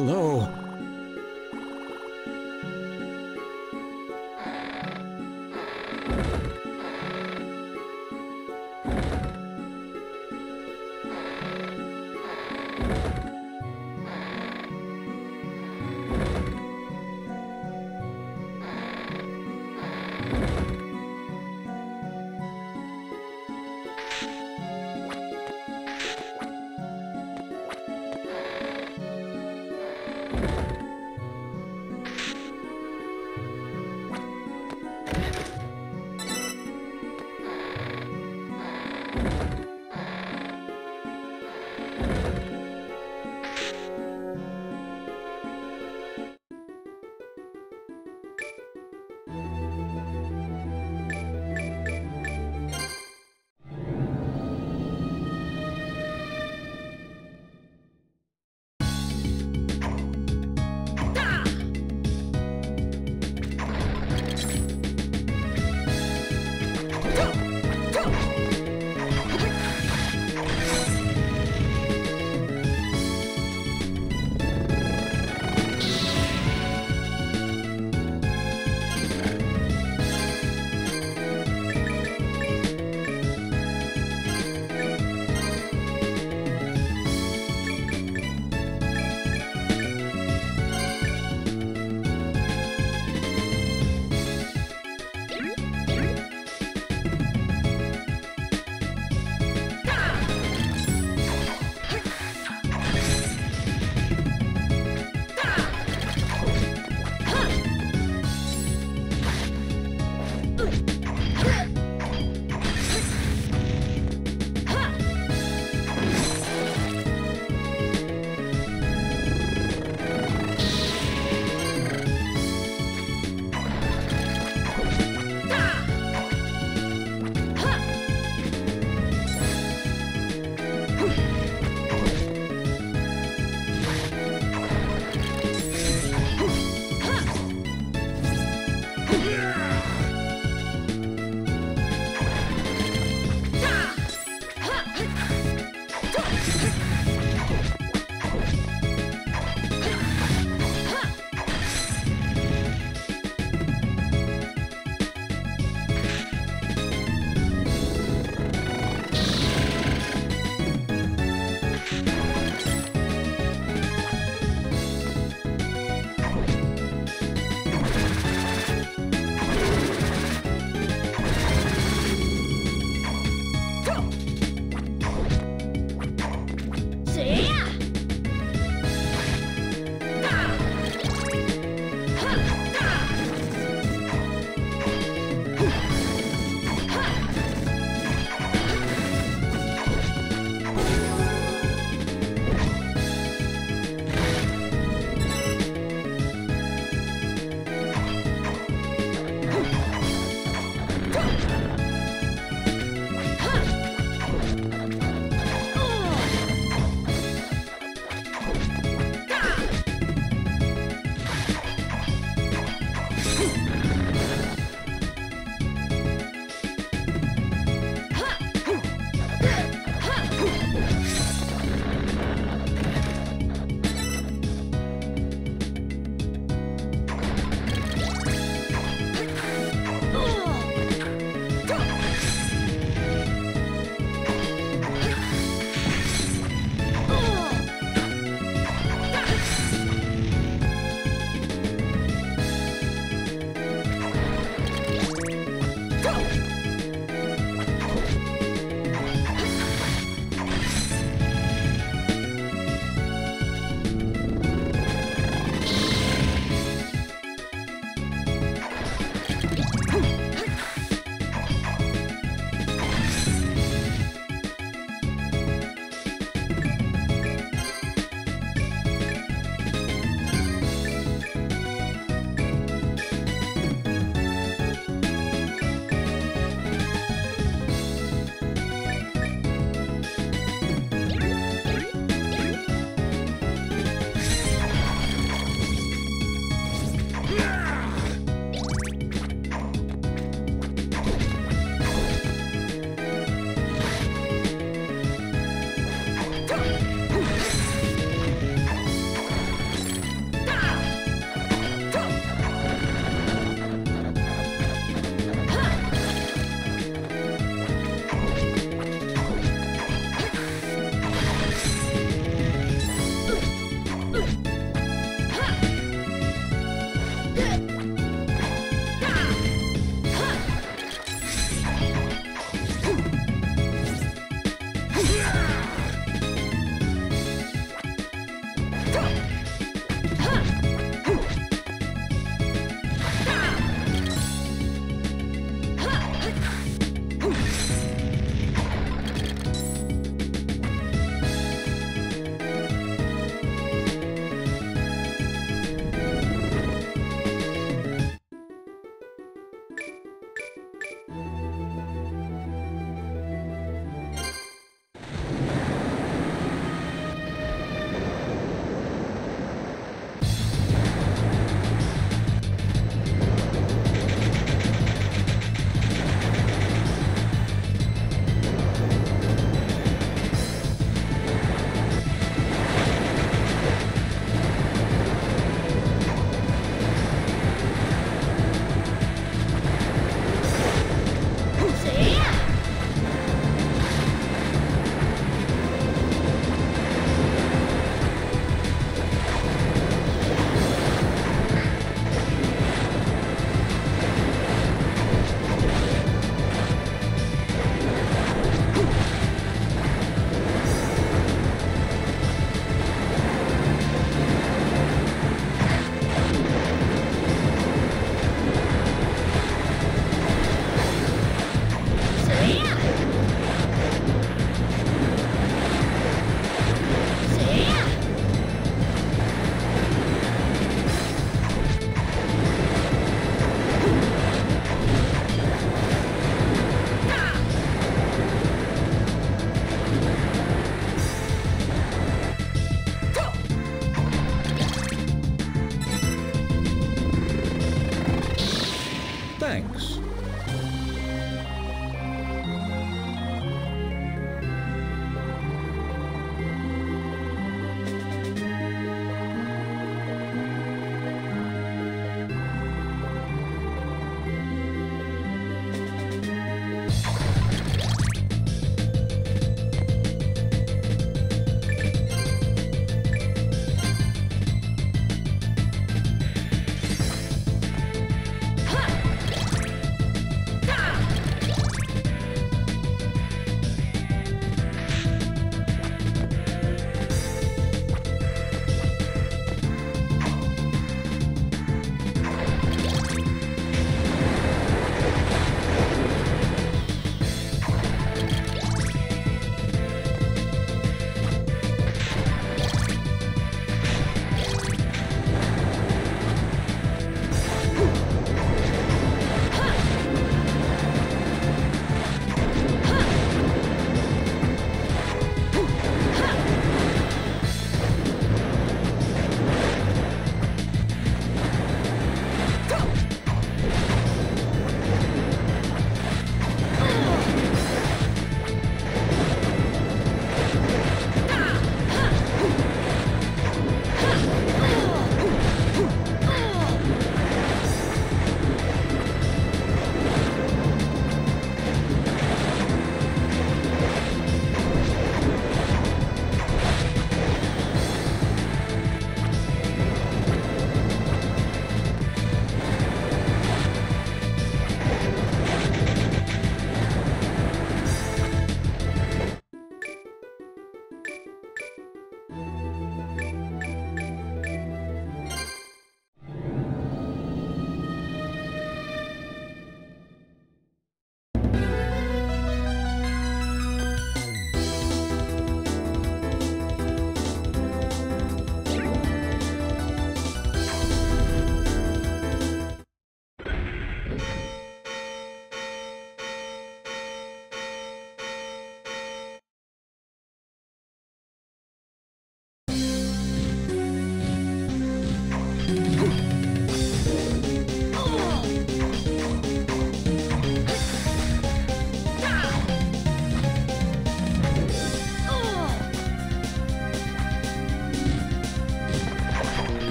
hello.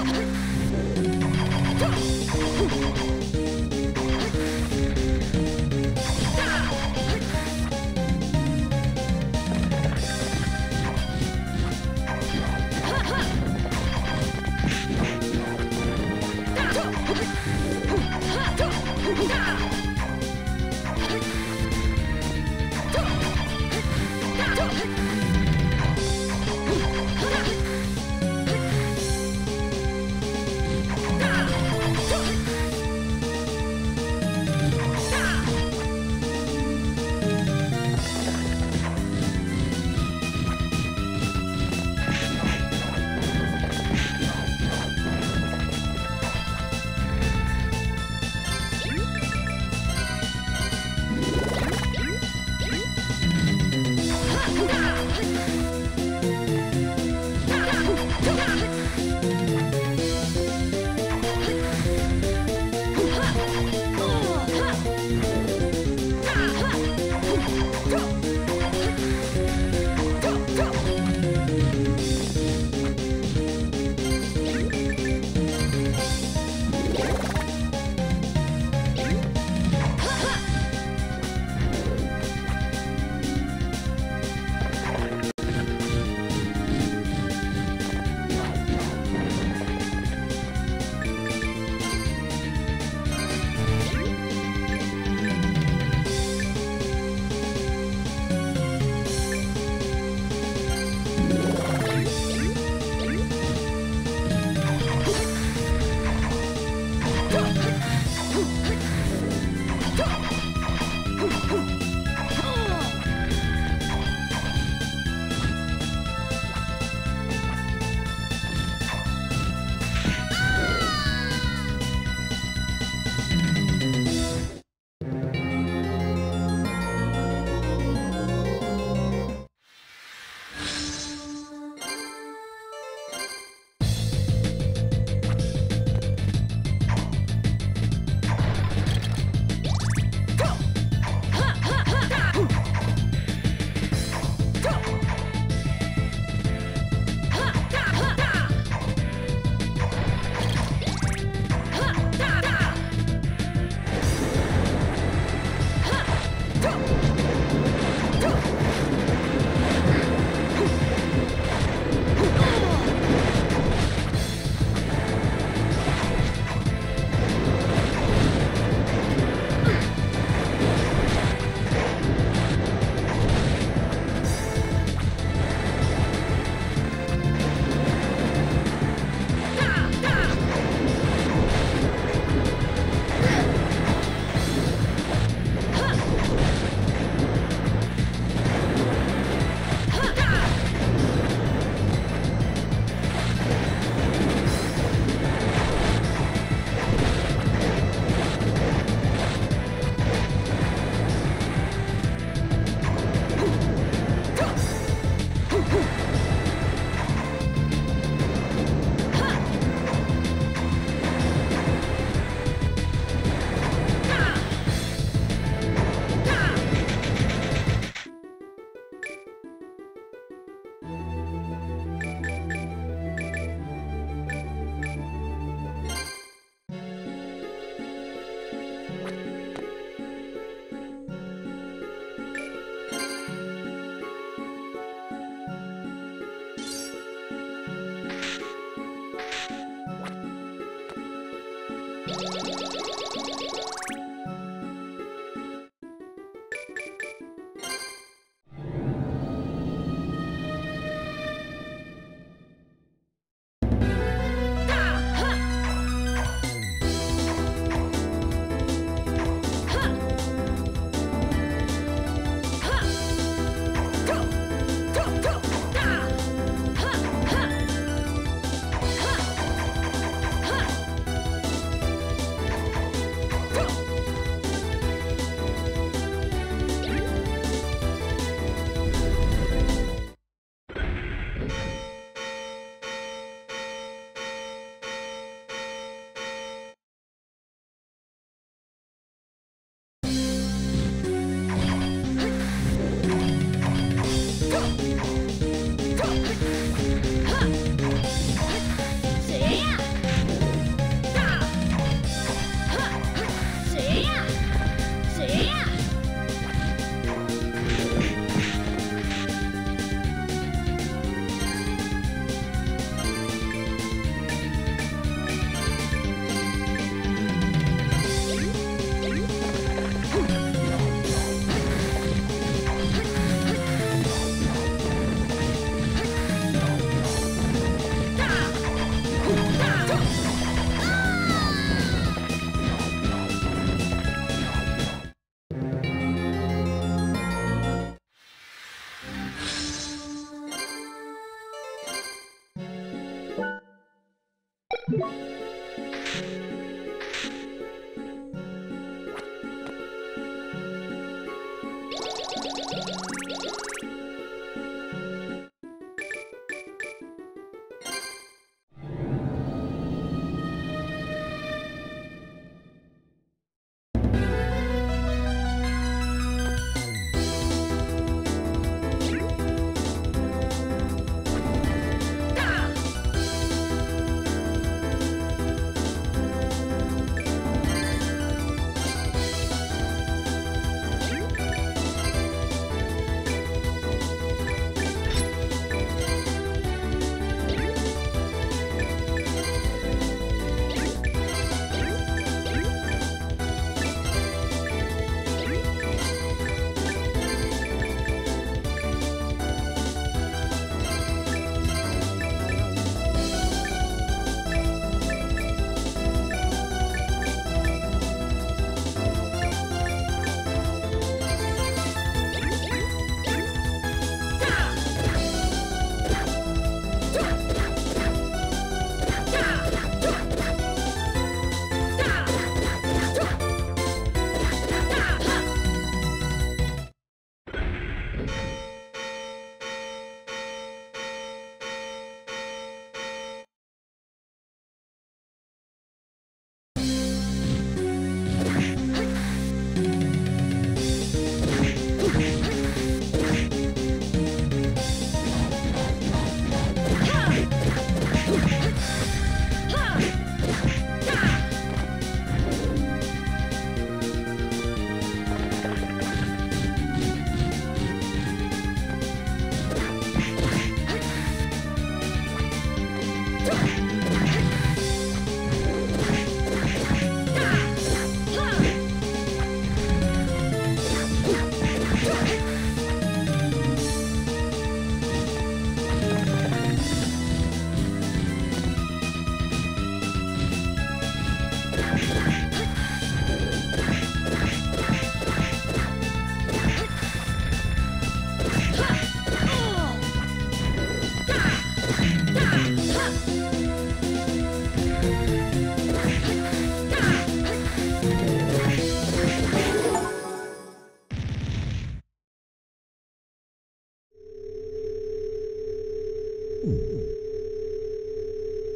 っ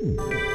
hmm.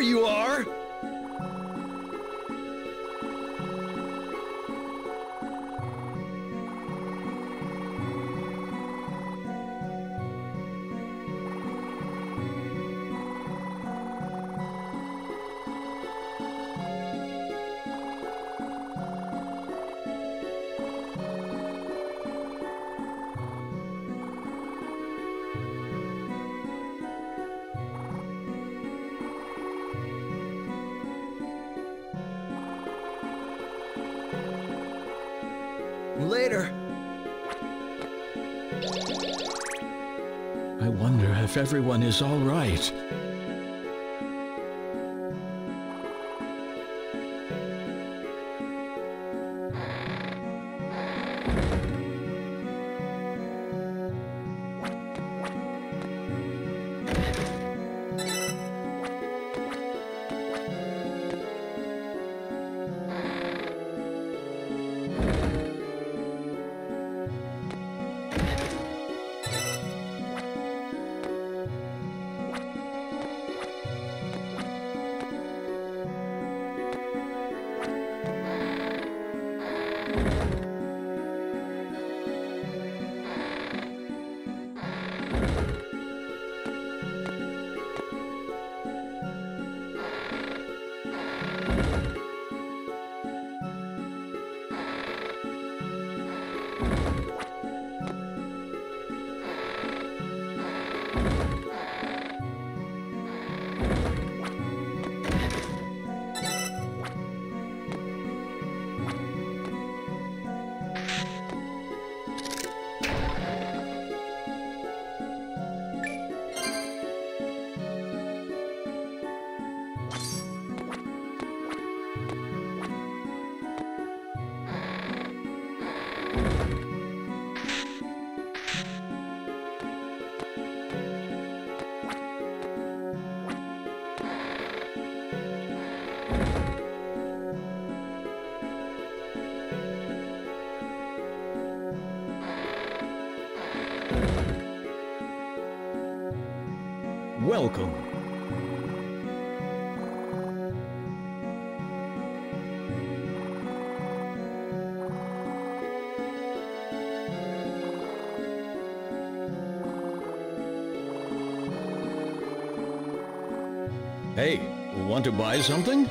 There you are! Everyone is all right. Welcome. Hey, want to buy something?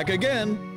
Back again.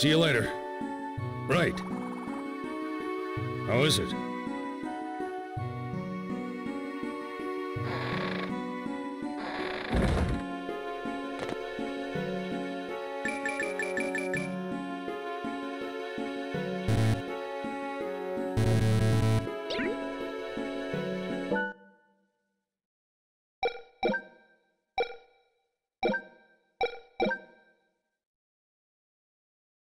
See you later.